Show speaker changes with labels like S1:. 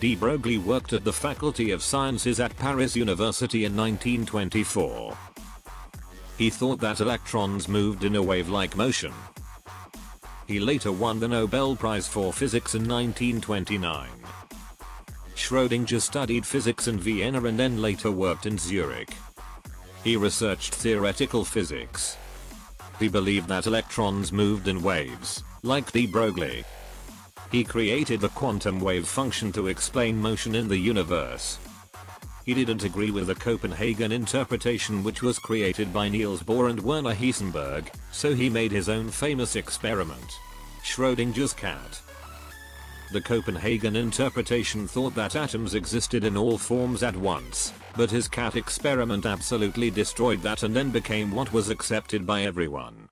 S1: de Broglie worked at the Faculty of Sciences at Paris University in 1924. He thought that electrons moved in a wave-like motion. He later won the Nobel Prize for Physics in 1929. Schrödinger studied physics in Vienna and then later worked in Zurich. He researched theoretical physics. He believed that electrons moved in waves, like de Broglie. He created the quantum wave function to explain motion in the universe. He didn't agree with the Copenhagen interpretation which was created by Niels Bohr and Werner Heisenberg, so he made his own famous experiment. Schrödinger's cat. The Copenhagen interpretation thought that atoms existed in all forms at once, but his cat experiment absolutely destroyed that and then became what was accepted by everyone.